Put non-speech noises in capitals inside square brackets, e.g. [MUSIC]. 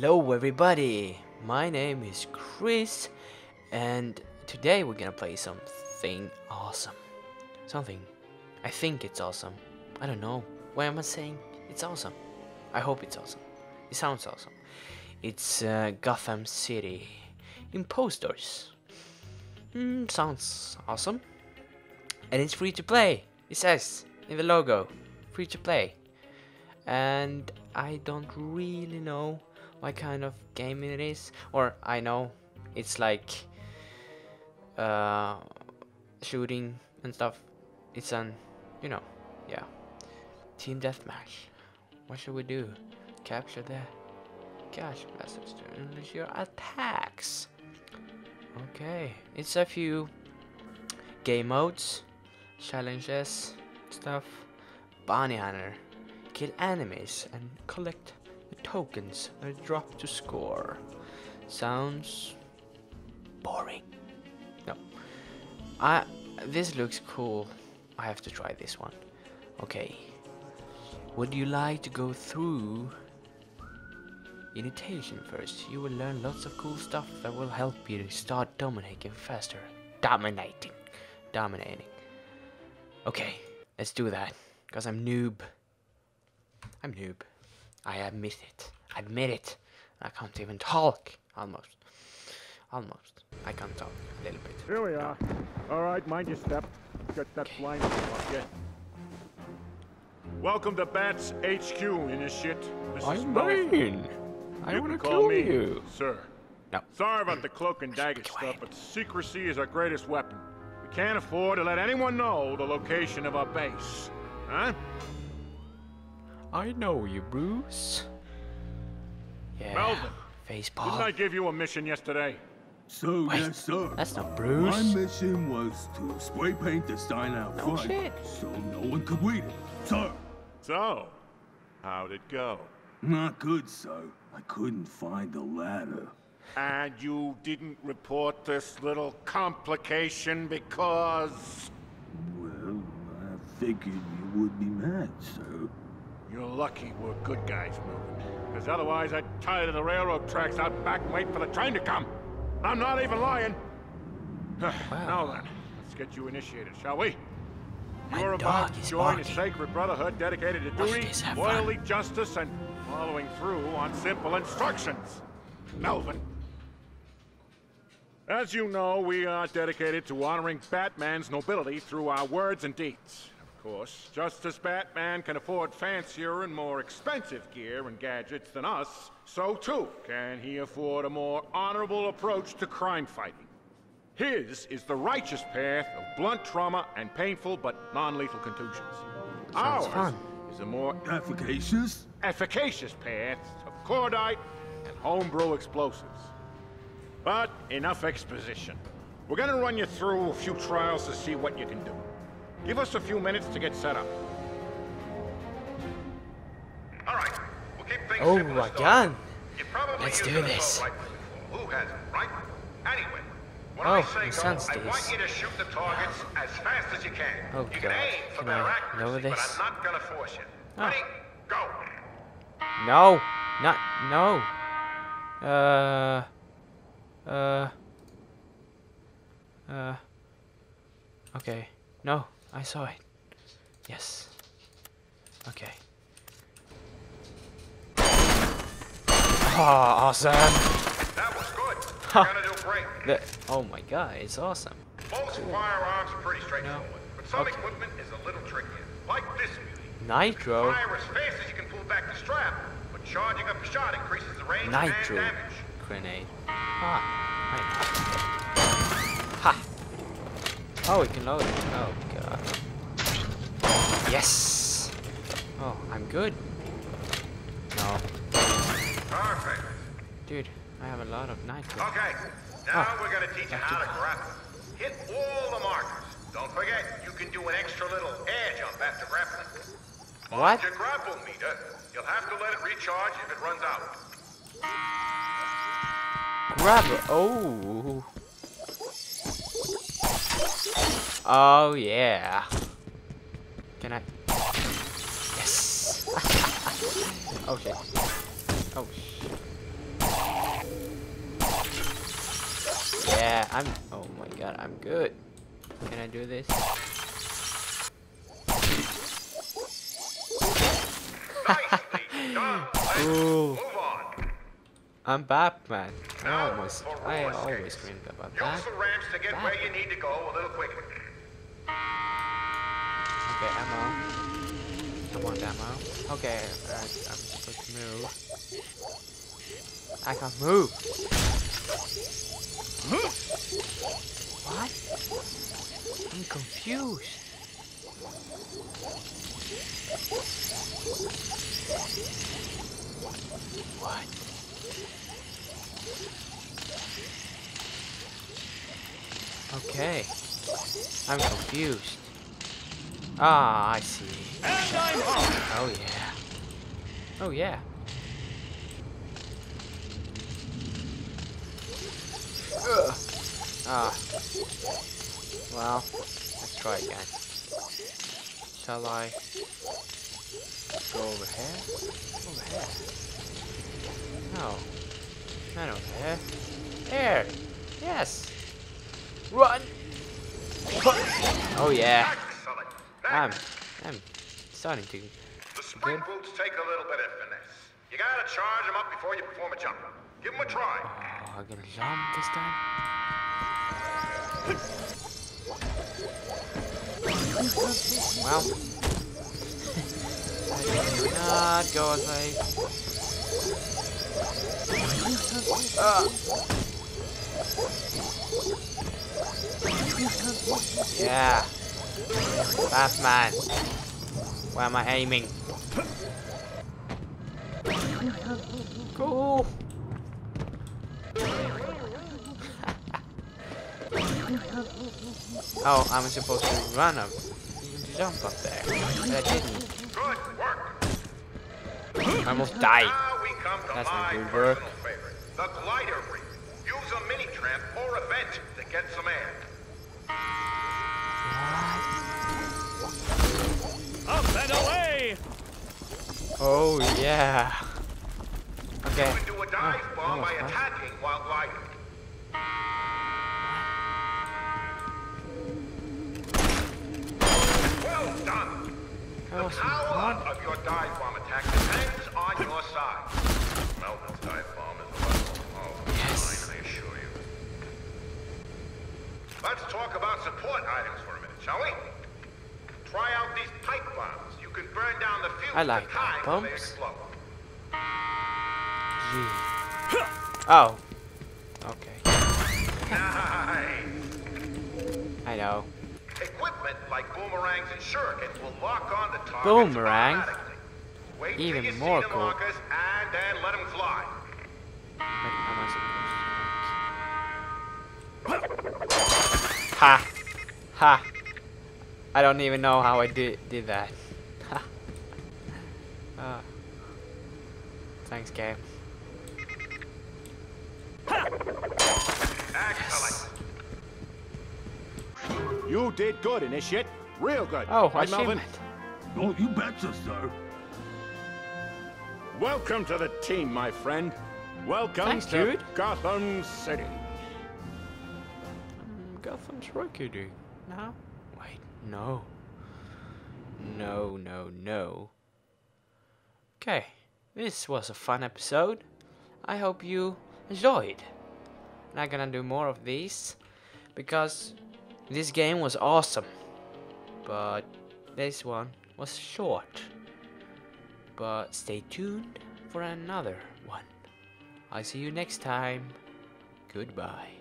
Hello everybody, my name is Chris and today we're gonna play something awesome. Something, I think it's awesome. I don't know, why am I saying it's awesome? I hope it's awesome. It sounds awesome. It's uh, Gotham City Impostors. Mm, sounds awesome. And it's free to play. It says in the logo, free to play. And I don't really know what kind of game it is. Or I know it's like uh, shooting and stuff. It's an, you know, yeah. Team deathmatch. What should we do? Capture the cash message to unleash your attacks. Okay, it's a few game modes, challenges, stuff. Bounty Hunter. Kill enemies and collect tokens that drop to score. Sounds boring. No. I this looks cool. I have to try this one. Okay. Would you like to go through Initiation first? You will learn lots of cool stuff that will help you to start dominating faster. Dominating. Dominating. Okay, let's do that. Because I'm noob. I'm noob. I admit it. I admit it. I can't even talk. Almost. Almost. I can talk a little bit. Here we are. All right, mind your step. Get that blind off you. Welcome to Bats HQ in this shit. This is I'm mean. I want to call kill me you. sir. No. Sorry about the cloak and dagger stuff, but secrecy is our greatest weapon. We can't afford to let anyone know the location of our base. Huh? I know you, Bruce. Yeah. Melvin, Face Didn't. I give you a mission yesterday? So, Wait, yes, sir. That's not Bruce. My mission was to spray paint the sign out No front shit. so no one could read it. Sir, So, how'd it go? not good, sir. I couldn't find the ladder. And you didn't report this little complication because... Well, I figured you would be mad, sir. You're lucky we're good guys, Melvin. Because otherwise I'd tie to the railroad tracks out back and wait for the train to come. I'm not even lying. [SIGHS] now then, let's get you initiated, shall we? My You're about to join a sacred brotherhood dedicated to duty, have justice, and following through on simple instructions. Melvin. As you know, we are dedicated to honoring Batman's nobility through our words and deeds. Of course, just as Batman can afford fancier and more expensive gear and gadgets than us, so too can he afford a more honorable approach to crime fighting. His is the righteous path of blunt trauma and painful but non-lethal contusions. Sounds Ours fun. is a more Efficacious? efficacious path of cordite and homebrew explosives. But enough exposition. We're gonna run you through a few trials to see what you can do. Give us a few minutes to get set up. All right, we'll keep things Oh simple my as god. You probably Let's do this. rifle before. Who hasn't, right? Anyway, when Oh, I say my go, son I stays. want you to shoot the targets as fast as you can. Oh, you God. can aim for Can better I accuracy, lower but this? I'm not gonna force you. Oh. Ready? Go. No. Not. No. Uh. Uh. Uh. Okay. No. I saw it. Yes. Okay. Oh, awesome. That was good. Ha. You're gonna do great. The, oh my god, it's awesome. Most firearms are pretty straightforward, but some Okay. equipment is a little trickier. Like this beauty. Nitro. Fire as fast as you can pull back the strap, but charging up a shot increases the range Nitro. and damage. Grenade. Ah. Oh, we can load it. Oh god. Yes. Oh, I'm good. No. Perfect. Dude, I have a lot of nitro. Okay, now Ah. we're gonna teach you how to grapple. Hit all the markers. Don't forget, you can do an extra little air jump after grappling. What? Your grapple meter. You'll have to let it recharge if it runs out. Grab it. Oh. Oh, yeah. Can I? Yes. okay. [LAUGHS] Oh, oh Yeah, I'm... Oh, my God, I'm good. Can I do this? [LAUGHS] Ooh. I'm Batman. I almost, I always dreamed about that. Ramps to get Batman. where you need to go a little quicker. Okay, ammo. I want ammo. Okay, I'm supposed to move. I can't move. What? I'm confused. What? Okay. I'm confused. Ah, I see. Oh yeah. Oh yeah. Ah. Well, let's try again. Shall I go over here? Over here. No. Not over here. There. Yes. Run. Oh yeah. I'm, I'm starting to. the spring good. boots take a little bit of finesse. You gotta charge them up before you perform a jump. Give them a try. Oh, I'm gonna jump this time. Well, [LAUGHS] I did not go as I. Ah. Yeah. Batman. Where am I aiming? Go. [LAUGHS] oh, I'm supposed to run up, jump up there, but I didn't. Good work. I almost died. Now we come to That's my good personal work. favorite, the glider rig. Use a mini tramp or a vent to get some air. Oh yeah. Okay. You do a dive Oh, bomb by attacking while gliding. Well done. The power of your dive bomb attack depends on your side. Melvin's dive bomb is a level. Yes. I assure you. Let's talk about support items for a minute, shall we? Try out these I like at time pipe when they bombs. Gee. Oh. Okay. Nice. I know. Equipment like boomerangs and shurikens will lock on the targets Boomerangs? automatically. Wait till Even more cool. markers and then let them fly. But am I supposed to? Ha! Ha! I don't even know how I did did that. Ha! Ah. Thanks, game. Excellent. You did good, Initiate. Real good. Oh, right, Melvin? achievement. Oh, you betcha, sir. Welcome to the team, my friend. Welcome Thanks, to dude. Gotham City. Mm, Gotham's Rocky dude. No? Wait, no. No, no, no. Okay, this was a fun episode. I hope you enjoyed. I'm gonna do more of these because this game was awesome. But this one was short. But stay tuned for another one. I'll see you next time. Goodbye.